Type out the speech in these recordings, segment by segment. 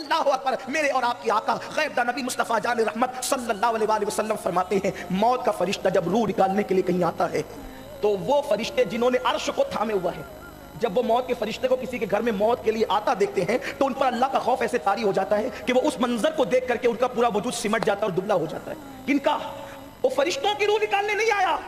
अल्लाह अकबर, मेरे और आपकी आका, गैब दा नबी मुस्तफ़ा जान रहमत सल्लल्लाहु फरमाते हैं, मौत का फरिश्ता जब रूह निकालने के लिए कहीं आता है तो वो फरिश्ते जिन्होंने अर्श को थामे हुआ है, जब वो मौत के फरिश्ते को किसी के घर में मौत के लिए आता देखते हैं तो उन पर अल्लाह का खौफ ऐसे तारी हो जाता है कि वो उस मंजर को देख करके उनका पूरा वजूद सिमट जाता है और दुबला हो जाता है। किनका वो फरिश्तों की रूह निकालने नहीं आया,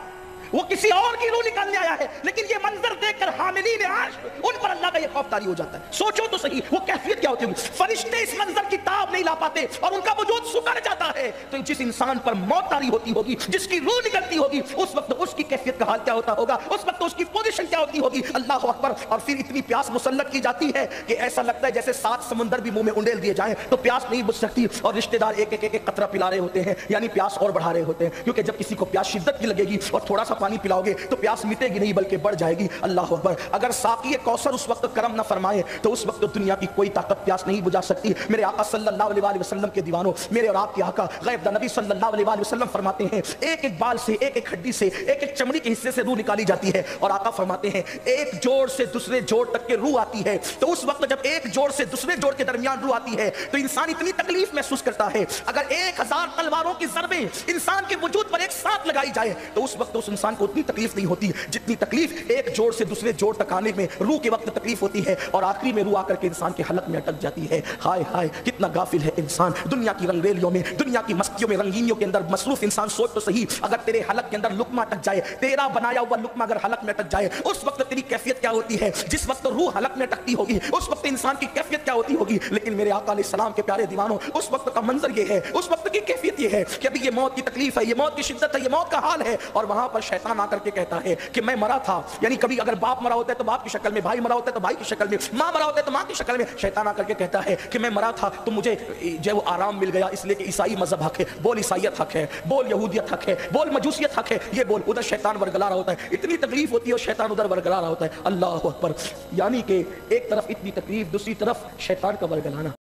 वो किसी और की रूह निकालने आया है, लेकिन ये मंजर देखकर हामिली ने आज उन पर अल्लाह का ये खौफ तारी हो जाता है। सोचो तो सही, वो कैफियत क्या होती होगी फरिश्ते इस मंजर की ताब नहीं ला पाते और उनका वजूद सुकर जाता है। तो जिस इंसान पर मौत तारी होती होगी, जिसकी रूह निकलती होगी, उस वक्त उसकी कैफियत का हाल क्या होता होगा? उस वक्त उसकी पोजीशन क्या होती होगी? अल्लाह अकबर। और फिर इतनी प्यास मुसल्लत की जाती है कि ऐसा लगता है जैसे सात समुंदर भी मुँह में उंडेल दिए जाएँ। तो प्यास नहीं बुझ सकती और रिश्तेदार एक एक एक कतरा पिला रहे होते हैं, यानी प्यास और बढ़ा रहे होते हैं। क्योंकि जब किसी को प्यास शिद्दत की लगेगी और थोड़ा सा पानी पिलाओगे तो प्यास मिटेगी नहीं, बल्कि बढ़ जाएगी। अल्लाह अकबर। अगर साकी कौसर उस वक्त करम न फरमाए तो उस वक्त दुनिया की कोई ताकत प्यास नहीं बुझा सकती। मेरे आका वसल्लम के दीवानों, मेरे और आपके आका गैब नबी सल्लल्लाहु अलैहि वसल्लम फरमाते हैं एक एक बाल से एक एक हड्डी से एक एक चमड़ी के हिस्से से रूह निकाली जाती है। और आका फरमाते हैं, एक जोड़ से दूसरे जोड़ तक के रूह आती है। तो उस वक्त जब एक जोड़ से दूसरे जोड़ के दरमियान रूह आती है तो इंसान इतनी तकलीफ़ महसूस करता है। अगर एक हज़ार तलवारों की जरबे इंसान के वजूद पर एक साथ लगाई जाए तो उस वक्त उस इंसान को उतनी तकलीफ़ नहीं होती। जितनी तकलीफ़ एक जोड़ से दूसरे जोड़ तक आने में, रूह के वक्त तकलीफ़ होती है। और आखिरी में रूह आकर के इंसान के हलक में अटक जाती है। हाय हाय, कितना गाफिल है इंसान। दुनिया की रंगरेलियों में, दुनिया की मस्तियों में, रंगीनियों के अंदर मसरूफ इंसान सोच तो सही। अगर तेरे हलक के अंदर लुकमा अटक जाए, तेरा बनाया हुआ लुकमा अगर हलक में अटक जाए, उस वक्त तेरी कैफियत क्या होती है? जिस वक्त रूह हलक में अटकती होगी, उस वक्त इंसान की कैफियत क्या होती होगी? लेकिन मेरे आका सलाम के प्यारे दीवानों, उस वक्त का मंजर ये है, उस वक्त की कैफियत ये है कि अभी ये मौत की तकलीफ़ है, ये मौत की शिद्दत है, ये मौत का हाल है। और वहाँ पर शैतान आकर के कहता है कि मैं मरा था। यानी कभी अगर बाप मरा होता है तो बाप की शक्ल में, भाई मरा होता है तो भाई की शक्ल में, माँ मरा होता है तो माँ की शक्ल में। शैतान आकर के कहता है कि मैं मरा था तो मुझे जो आराम मिल गया, इसलिए कि ईसाई मज़हब हक है, बोल ईसाइत हक है, बोल यहूदियत हक है, बोल मजूसियत हक है, ये बोल, उधर शैतान वरगला रहा होता है, इतनी तकलीफ़ होती है और शैतान उधर वरगला रहा होता है। अल्लाह अकबर। यानी कि एक तरफ़ इतनी तकलीफ़, दूसरी तरफ़ शैतान का वर्गलाना।